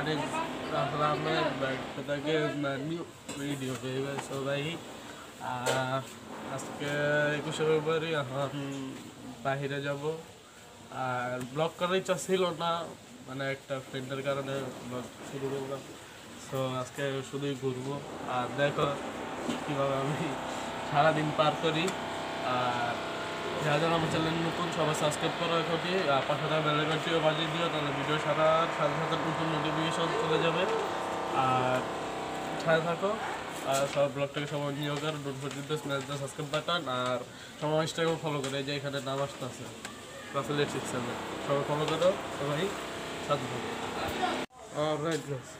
साढ़े अठारह में बैठ के আমি ভিডিও পেয়ে সবাই আজকে একুশে ফেব্রুয়ারি এখন বাহিরে যাব আর ব্লগ করার ইচ্ছা ছিল না মানে একটা ফ্রেন্ডের কারণে ব্লগ শুরু করলাম সো আজকে শুধুই ঘুরবো আর দেখো কীভাবে আমি সারাদিন পার করি আর যারা যারা আমার চ্যানেল নতুন, সবাই সাবস্ক্রাইব করে আর পাশে থাকা বাজিয়ে দিও, তাহলে ভিডিও সারার সাথে সাথে নতুন নোটিফিকেশন চলে যাবে। আর সাথে থাকো, আর সব ব্লগটাকে সবাই নিয়োগ করে পর্যন্ত স্ম্যাচ দ্য সাবস্ক্রাইব বাটন আর সবাই ইনস্টাগ্রাম ফলো করে যে এখানে নাম আসতে আছে সিক্স সবাই ফলো করো, সবাই সাথে থাকো।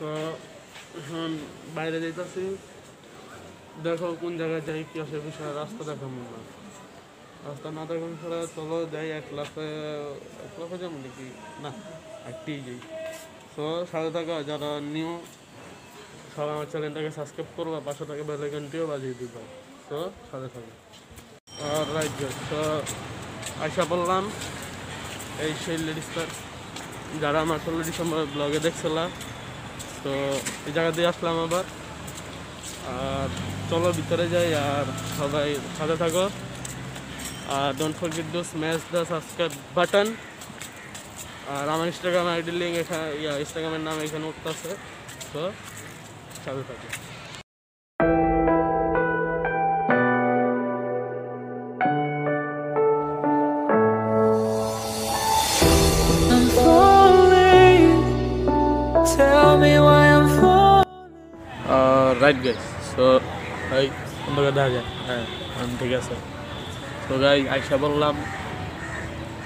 তো এখন বাইরে যাইতেছি। দেখো কোন জায়গায় যাই, কি আসে বিষয় রাস্তা দেখাবো না রাস্তা না দেখানো ছাড়া চলো, যাই, এক লাখে এক লাখে যাব নাকি? না, একটি যাই। তো সাথে থাকা, যারা নিউ সবাই আমার চ্যানেলটাকে সাবস্ক্রাইব করব পাশে থাকা বেলাইকনটিও বাজিয়ে দিব তো সাথে থাকো। আর রাইট তো আশা বললাম এই সেই লেডিসটার যারা আমার ষোলো ডিসেম্বর ব্লগে দেখছিলাম তো এই জায়গা দিয়ে আসলাম আবার। আর চলো ভিতরে যাই আর সবাই সাথে থাকো। আর don't forget to smash the subscribe button আর আমার ইনস্টাগ্রাম আইডি লিঙ্ক এখানে ইয়া ইনস্টাগ্রামের নাম এখানে উঠতেছে তো সাথে থাকো I'm falling. Tell me why I'm falling. Right guys so ভাই অন্ধকার দেখা যায় হ্যাঁ এখন ঠিক আছে তো গাই আইসা বললাম,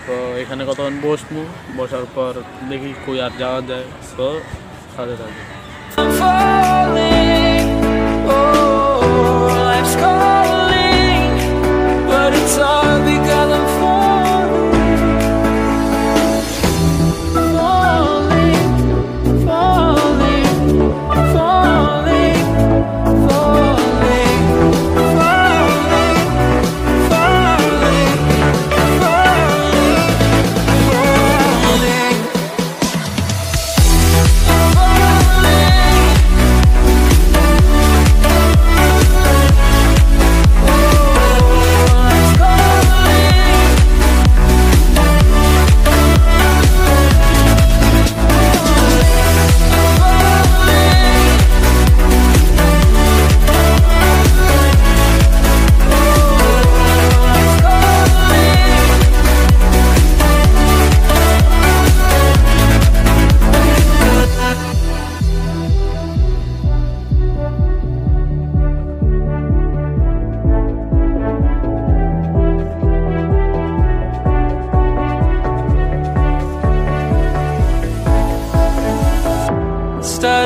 তো এখানে কতক্ষণ বসবো? বসার পর দেখি কই আর যাওয়া যায়। তো সাথে থাকবে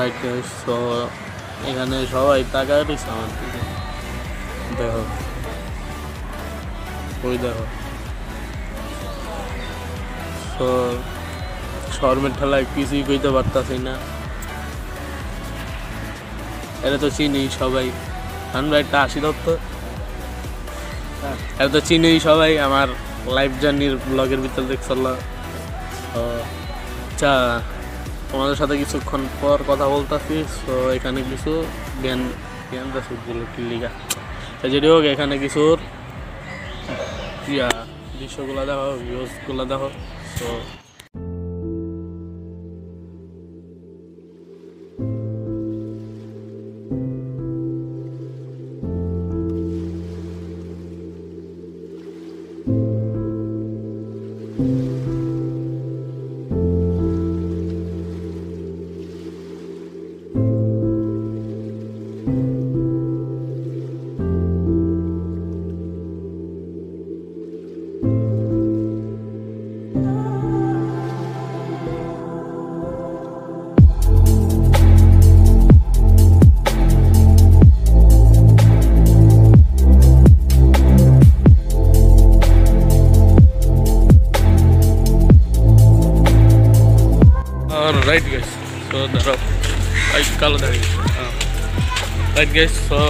Falling. So এখানে সবাই টাকা দিচ্ছে আমার দিকে দেখো। ওই দেখো। তো শর্মের ঠেলায় কিছুই কইতে পারতাছি না। এটা তো চিনি সবাই। আমরা একটা আশি দত্ত এটা তো চিনি সবাই, আমার লাইফ জার্নির ব্লগের ভিতর দেখছিল আচ্ছা তোমাদের সাথে কিছুক্ষণ পর কথা বলতেছি সো এখানে কিছু জ্ঞান জ্ঞান দাসগুলো কি লিগা? তো যদি হোক, এখানে কিছুর ইয়া দৃশ্যগুলো দেখো ভিউজগুলো দেখো তো রাইট গাইস সো ধরো ওই কালো দাঁড়িয়ে রাইট গাইস সো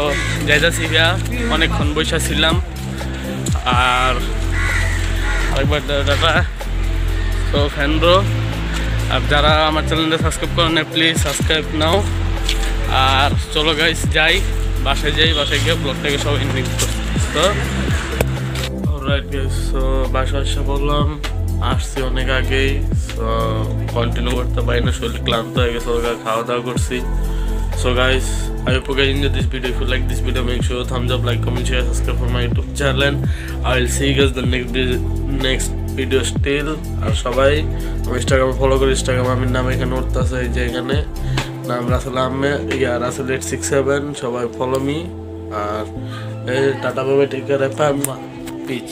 যাইতাছি গিয়া অনেকক্ষণ বসে ছিলাম। আর আরেকবার দাদা। তো ফ্যান ব্রো আর যারা আমার চ্যানেলটা সাবস্ক্রাইব করেন প্লিজ সাবস্ক্রাইব নাও আর চলো গাইস যাই। বাসায় যাই, বাসায় গিয়ে ব্লগটাকে সব ইনভিট তো রাইট গাইস সো বাসায় এসে বললাম আসছি অনেক আগেই কন্টিনিউ করতে পারি না, শরীর ক্লান্ত হয়ে গেছে ওগা খাওয়া দাওয়া করছি। So guys I hope guys enjoy this video if you like this video make sure thumbs up like comment share subscribe for my YouTube channel and I will see guys the next next video still আর সবাই আমি ইনস্টাগ্রামে follow করি Instagram আমি নাম এখানে উঠতে আছে এই যে এখানে। নাম Rasel Ahmed, yeah, Rasel eight six seven সবাই ফলো মি আর, এই, টাটা বাবা টেক কেয়ার পিচ